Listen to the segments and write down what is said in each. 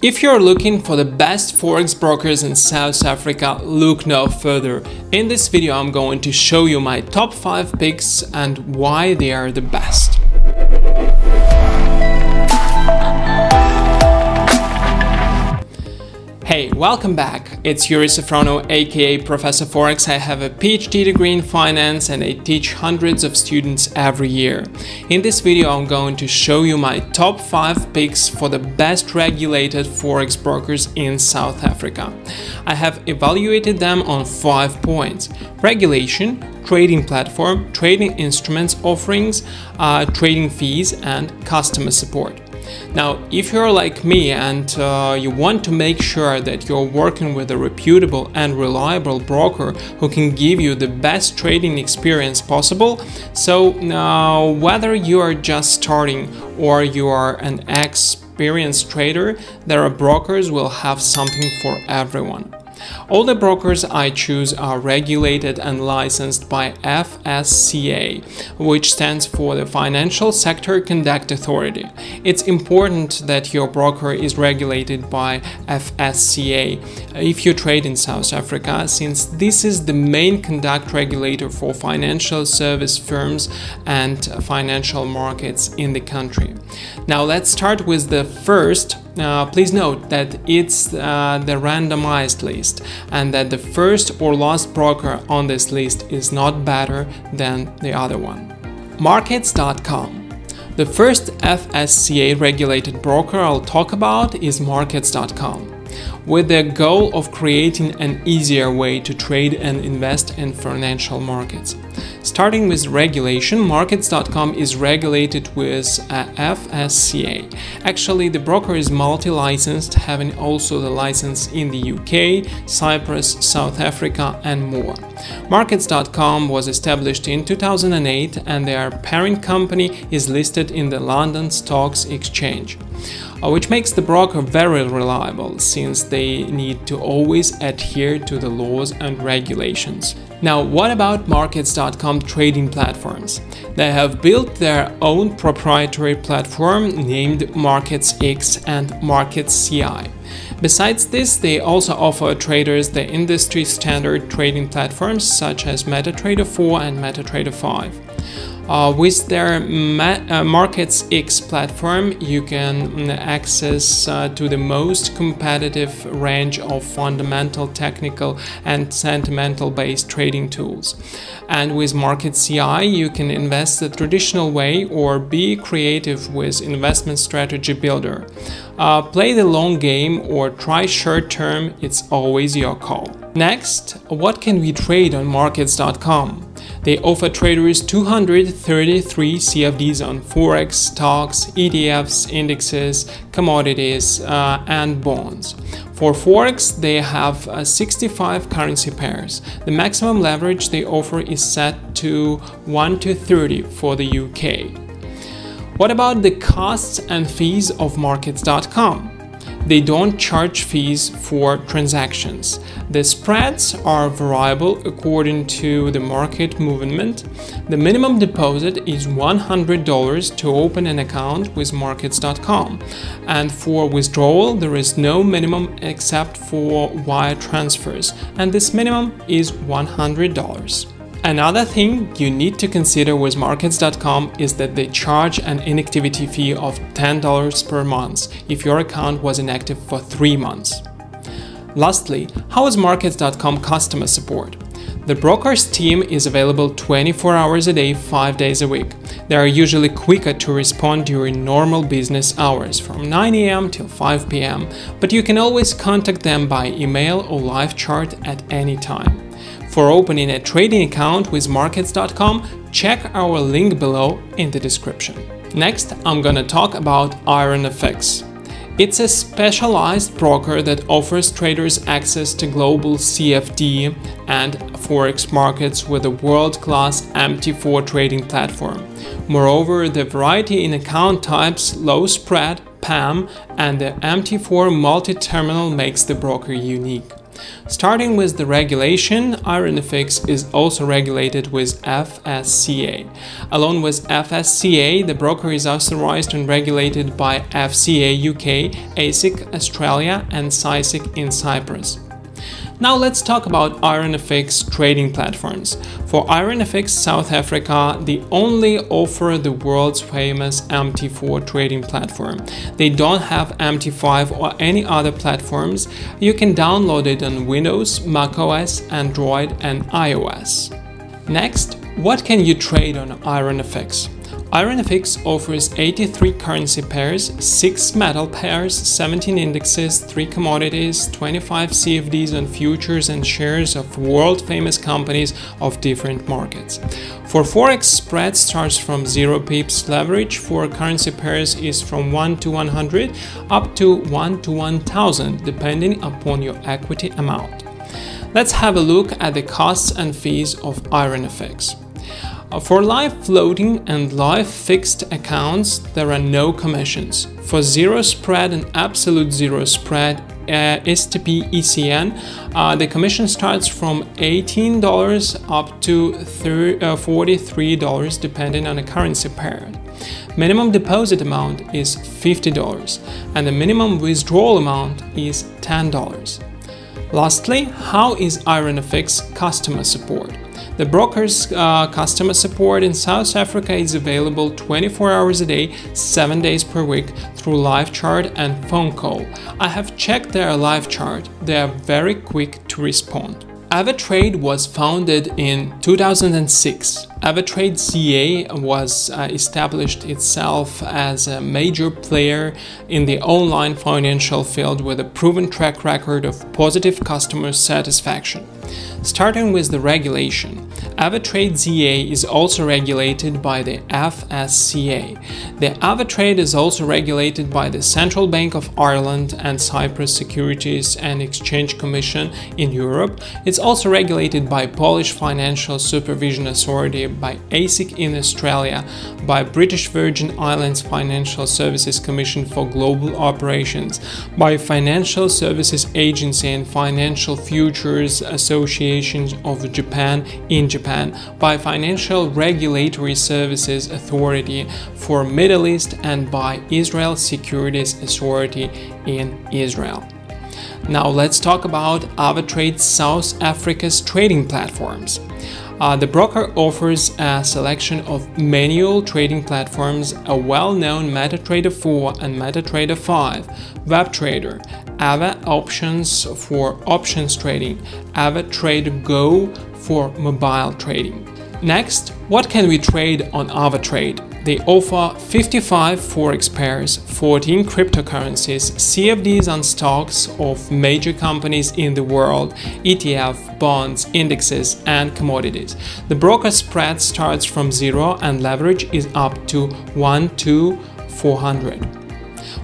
If you're looking for the best forex brokers in South Africa, look no further. In this video I'm going to show you my top 5 picks and why they are the best. Hey, welcome back. It's Yuri Safronau, aka Professor Forex. I have a PhD degree in finance and I teach hundreds of students every year. In this video, I'm going to show you my top 5 picks for the best regulated Forex brokers in South Africa. I have evaluated them on 5 points regulation, trading platform, trading instruments offerings, uh, trading fees, and customer support. Now, if you're like me and uh, you want to make sure that you're working with a reputable and reliable broker who can give you the best trading experience possible, so now whether you are just starting or you are an experienced trader, there are brokers will have something for everyone. All the brokers I choose are regulated and licensed by FSCA, which stands for the Financial Sector Conduct Authority. It's important that your broker is regulated by FSCA if you trade in South Africa, since this is the main conduct regulator for financial service firms and financial markets in the country. Now let's start with the first uh, please note that it's uh, the randomized list and that the first or last broker on this list is not better than the other one. Markets.com The first FSCA regulated broker I'll talk about is Markets.com with the goal of creating an easier way to trade and invest in financial markets. Starting with regulation, markets.com is regulated with FSCA. Actually, the broker is multi-licensed, having also the license in the UK, Cyprus, South Africa and more. Markets.com was established in 2008 and their parent company is listed in the London Stocks Exchange. Uh, which makes the broker very reliable since they need to always adhere to the laws and regulations. Now, what about Markets.com trading platforms? They have built their own proprietary platform named MarketsX and MarketsCI. Besides this, they also offer traders the industry standard trading platforms such as MetaTrader 4 and MetaTrader 5. Uh, with their Ma uh, Markets X platform, you can mm, access uh, to the most competitive range of fundamental, technical, and sentimental based trading tools. And with Market CI, you can invest the traditional way or be creative with Investment Strategy Builder. Uh, play the long game or try short term, it's always your call. Next, what can we trade on markets.com? They offer traders 233 CFDs on Forex, stocks, ETFs, indexes, commodities, uh, and bonds. For Forex, they have uh, 65 currency pairs. The maximum leverage they offer is set to 1 to 30 for the UK. What about the costs and fees of markets.com? They don't charge fees for transactions. The spreads are variable according to the market movement. The minimum deposit is $100 to open an account with markets.com. And for withdrawal, there is no minimum except for wire transfers, and this minimum is $100. Another thing you need to consider with markets.com is that they charge an inactivity fee of $10 per month if your account was inactive for 3 months. Lastly, how is markets.com customer support? The broker's team is available 24 hours a day, 5 days a week. They are usually quicker to respond during normal business hours from 9 am till 5 pm, but you can always contact them by email or live chat at any time. For opening a trading account with markets.com, check our link below in the description. Next, I'm gonna talk about IronFX. It's a specialized broker that offers traders access to global CFD and forex markets with a world-class MT4 trading platform. Moreover, the variety in account types, low spread, PAMM, and the MT4 multi-terminal makes the broker unique. Starting with the regulation, IronFX is also regulated with FSCA. Along with FSCA, the broker is authorized and regulated by FCA UK, ASIC Australia, and CySEC in Cyprus. Now let's talk about IronFX trading platforms. For IronFX South Africa, they only offer the world's famous MT4 trading platform. They don't have MT5 or any other platforms. You can download it on Windows, macOS, Android, and iOS. Next, what can you trade on IronFX? IronFX offers 83 currency pairs, 6 metal pairs, 17 indexes, 3 commodities, 25 CFDs on futures and shares of world famous companies of different markets. For Forex, spread starts from 0 pips, leverage for currency pairs is from 1 to 100 up to 1 to 1000 depending upon your equity amount. Let's have a look at the costs and fees of IronFX. For live floating and live fixed accounts, there are no commissions. For zero spread and absolute zero spread uh, STP ECN, uh, the commission starts from $18 up to uh, $43 depending on the currency pair. Minimum deposit amount is $50 and the minimum withdrawal amount is $10. Lastly, how is IronFX customer support? The broker's uh, customer support in South Africa is available 24 hours a day, 7 days per week through live chat and phone call. I have checked their live chat, they are very quick to respond. Avatrade was founded in 2006. Avatrade CA was uh, established itself as a major player in the online financial field with a proven track record of positive customer satisfaction. Starting with the regulation, Avatrade ZA is also regulated by the FSCA. The Avatrade is also regulated by the Central Bank of Ireland and Cyprus Securities and Exchange Commission in Europe. It's also regulated by Polish Financial Supervision Authority, by ASIC in Australia, by British Virgin Islands Financial Services Commission for Global Operations, by Financial Services Agency and Financial Futures Association of Japan in Japan by Financial Regulatory Services Authority for Middle East and by Israel Securities Authority in Israel. Now let's talk about Avatrade South Africa's trading platforms. Uh, the broker offers a selection of manual trading platforms, a well-known MetaTrader 4 and MetaTrader 5, WebTrader, Ava Options for options trading, AvaTrade Go for mobile trading. Next, what can we trade on AvaTrade? They offer 55 forex pairs, 14 cryptocurrencies, CFDs on stocks of major companies in the world, ETF, bonds, indexes, and commodities. The broker spread starts from zero and leverage is up to 1 to 400.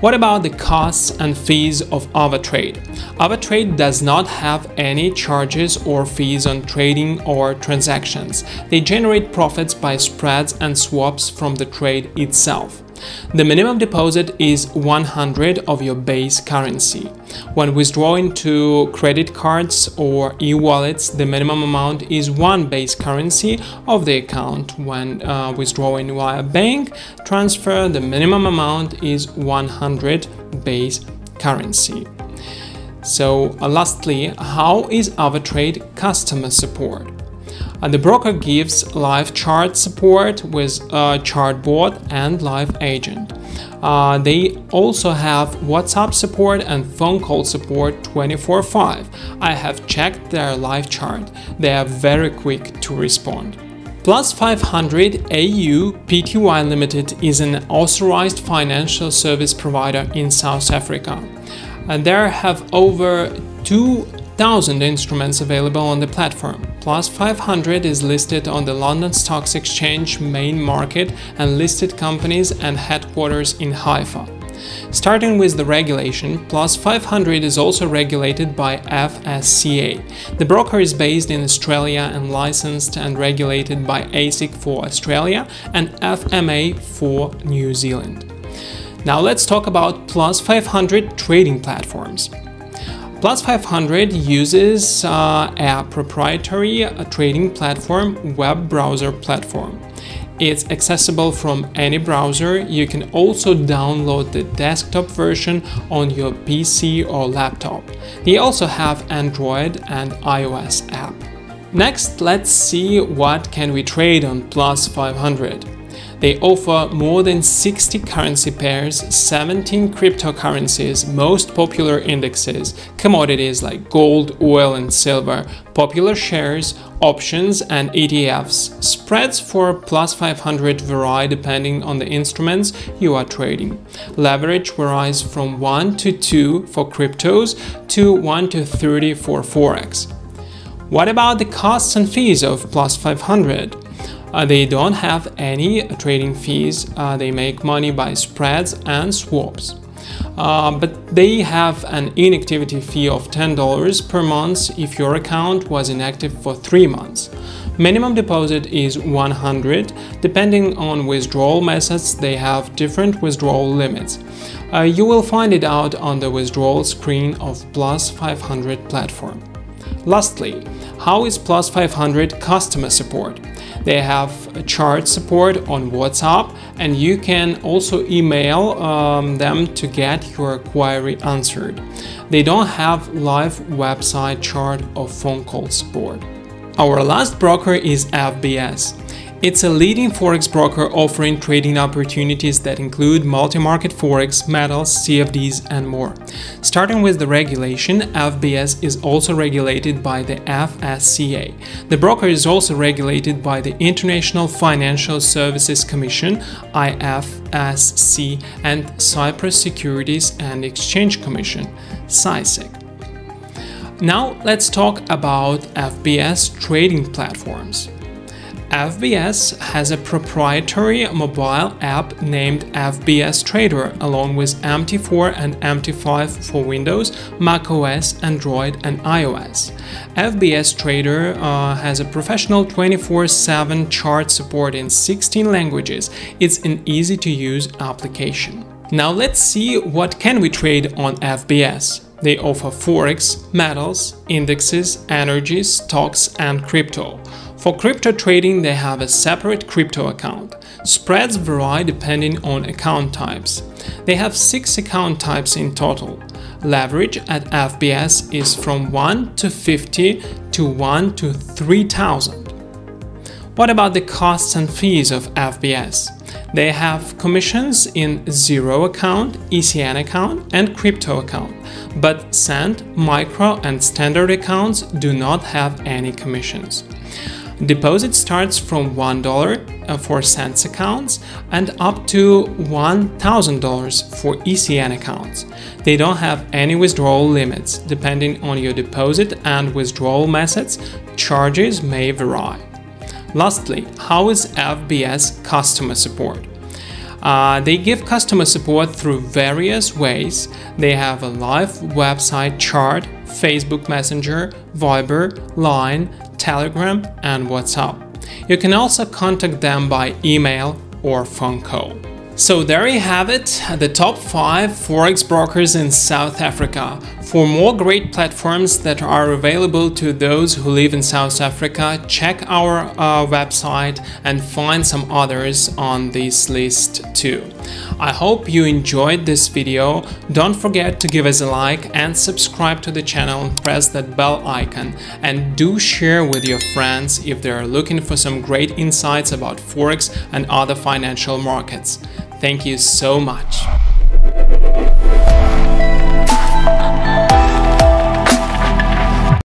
What about the costs and fees of AvaTrade? AvaTrade does not have any charges or fees on trading or transactions. They generate profits by spreads and swaps from the trade itself. The minimum deposit is 100 of your base currency. When withdrawing to credit cards or e-wallets, the minimum amount is one base currency of the account. When uh, withdrawing via bank transfer, the minimum amount is 100 base currency. So, uh, lastly, how is AvaTrade customer support? The broker gives live chart support with a chart bot and live agent. Uh, they also have WhatsApp support and phone call support 24 5. I have checked their live chart, they are very quick to respond. Plus 500 AU Pty Limited is an authorized financial service provider in South Africa. And there have over 2,000 instruments available on the platform. Plus 500 is listed on the London Stock Exchange main market and listed companies and headquarters in Haifa. Starting with the regulation, Plus 500 is also regulated by FSCA. The broker is based in Australia and licensed and regulated by ASIC for Australia and FMA for New Zealand. Now let's talk about Plus 500 trading platforms. Plus 500 uses uh, a proprietary uh, trading platform, web browser platform. It's accessible from any browser. You can also download the desktop version on your PC or laptop. They also have Android and iOS app. Next, let's see what can we trade on Plus 500. They offer more than 60 currency pairs, 17 cryptocurrencies, most popular indexes, commodities like gold, oil, and silver, popular shares, options, and ETFs. Spreads for plus 500 vary depending on the instruments you are trading. Leverage varies from 1 to 2 for cryptos to 1 to 30 for Forex. What about the costs and fees of plus 500? Uh, they don't have any trading fees. Uh, they make money by spreads and swaps. Uh, but they have an inactivity fee of $10 per month if your account was inactive for 3 months. Minimum deposit is 100. Depending on withdrawal methods, they have different withdrawal limits. Uh, you will find it out on the withdrawal screen of Plus 500 platform. Lastly, how is Plus 500 customer support? They have chat support on WhatsApp and you can also email um, them to get your query answered. They don't have live website chat or phone call support. Our last broker is FBS. It's a leading forex broker offering trading opportunities that include multi-market forex, metals, CFDs, and more. Starting with the regulation, FBS is also regulated by the FSCA. The broker is also regulated by the International Financial Services Commission (IFSC) and Cyprus Securities and Exchange Commission (CySEC). Now let's talk about FBS trading platforms. FBS has a proprietary mobile app named FBS Trader along with MT4 and MT5 for Windows, macOS, Android, and iOS. FBS Trader uh, has a professional 24-7 chart support in 16 languages. It's an easy-to-use application. Now let's see what can we trade on FBS. They offer forex, metals, indexes, energies, stocks, and crypto. For crypto trading, they have a separate crypto account. Spreads vary depending on account types. They have six account types in total. Leverage at FBS is from 1 to 50 to 1 to 3000. What about the costs and fees of FBS? They have commissions in zero account, ECN account, and crypto account, but Cent, Micro, and Standard accounts do not have any commissions. Deposit starts from $1 uh, for cents accounts and up to $1,000 for ECN accounts. They don't have any withdrawal limits. Depending on your deposit and withdrawal methods, charges may vary. Lastly, how is FBS customer support? Uh, they give customer support through various ways. They have a live website chat, Facebook Messenger, Viber, Line, Telegram, and WhatsApp. You can also contact them by email or phone call. So there you have it, the top 5 forex brokers in South Africa. For more great platforms that are available to those who live in South Africa, check our uh, website and find some others on this list too. I hope you enjoyed this video. Don't forget to give us a like and subscribe to the channel and press that bell icon. And do share with your friends if they are looking for some great insights about Forex and other financial markets. Thank you so much.